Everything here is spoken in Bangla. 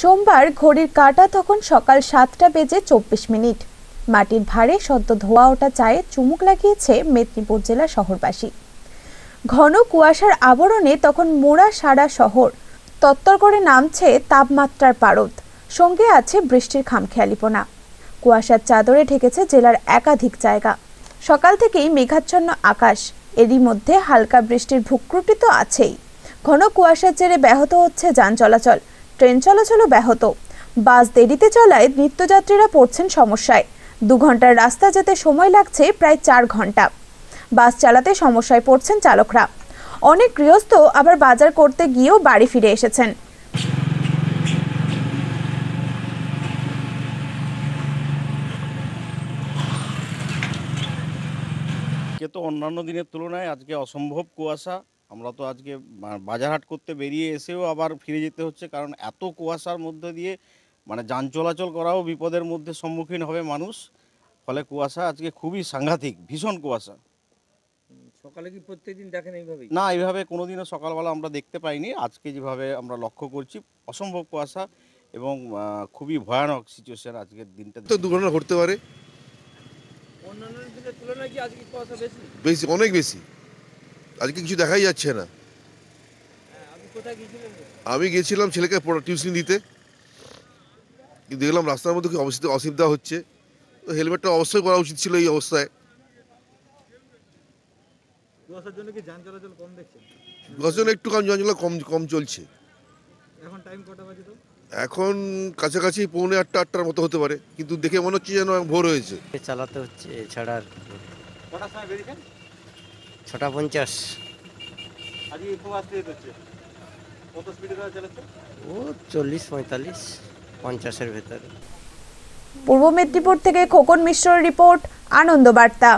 সোমবার ঘড়ির কাঁটা তখন সকাল সাতটা বেজে চব্বিশ মিনিট। মাটির ভারে সদ্য ধোয়া ওঠা চায়ে চুমুক লাগিয়েছে মেদিনীপুর জেলা শহরবাসী। ঘন কুয়াশার আবরণে তখন মোড়া সারা শহর। তত্তর করে নামছে তাপমাত্রার পারদ। সঙ্গে আছে বৃষ্টির খামখেয়ালিপনা। কুয়াশার চাদরে ঢেকেছে জেলার একাধিক জায়গা। সকাল থেকেই মেঘাচ্ছন্ন আকাশ। এরই মধ্যে হালকা বৃষ্টির ভুক্রুটি তো আছেই। ঘন কুয়াশার জেরে ব্যাহত হচ্ছে যান চলাচল। ট্রেন চলাচলও ব্যাহত। বাস দেরিতে চলায় নিত্যযাত্রীরা পড়ছেন সমস্যায়। দু ঘণ্টার রাস্তা যেতে সময় লাগছে প্রায় চার ঘণ্টা। বাস চালাতে সমস্যায় পড়ছেন চালকরা। অনেক গৃহস্থ আবার বাজার করতে গিয়েও বাড়ি ফিরে এসেছেন। তো অন্যান্য দিনের তুলনায় আজকে অসম্ভব কুয়াশা। আমরা তো আজকে বাজারহাট করতে বেরিয়ে এসেও আবার ফিরে যেতে হচ্ছে কারণ এত কুয়াশার মধ্যে দিয়ে মানে যান চলাচল করাও বিপদের মধ্যে সম্মুখীন হবে মানুষ। ফলে কুয়াশা আজকে খুবই সাংঘাতিক ভীষণ কুয়াশা। সকালে কি প্রত্যেকদিন দেখেন এইভাবে না এইভাবে কোনোদিনও সকালবেলা আমরা দেখতে পাইনি। আজকে যেভাবে আমরা লক্ষ্য করছি অসম্ভব কুয়াশা এবং খুবই ভয়ানক সিচুয়েশন আজকের দিনটা তো দুর্ঘটনা ঘটতে পারে। অন্যান্য দিনের তুলনায় কি আজকে কুয়াশা বেশি? বেশি অনেক বেশি। আজকে কিছু দেখাই যাচ্ছে না। হ্যাঁ, আমি গেছিলাম ছেলেকে টিউশন দিতে। কিন্তু দেখলাম রাস্তার মধ্যে খুব অবস্থিত অসুবিধা হচ্ছে। তো হেলমেটটা অবশ্যই করা উচিত ছিল এই অবস্থায়। কুয়াশার জন্য কি যান চলাচল কম দেখছেন? গজন একটু কম জঞ্জলা কম কম চলছে। এখন টাইম কটা বাজে তো? এখন কাছাকাছি পৌনে আটটা আটটার মতো হতে পারে। কিন্তু দেখে মনে হচ্ছে যেন ভোর হয়েছে। চালাতে হচ্ছে এছাড়া আর কটার সময় বেরিয়েছেন? ছটা পঞ্চাশ। ও চল্লিশ পঁয়তাল্লিশ পঞ্চাশের ভেতরে। পূর্ব মেদিনীপুর থেকে খোকন মিশ্রের রিপোর্ট আনন্দ বার্তা।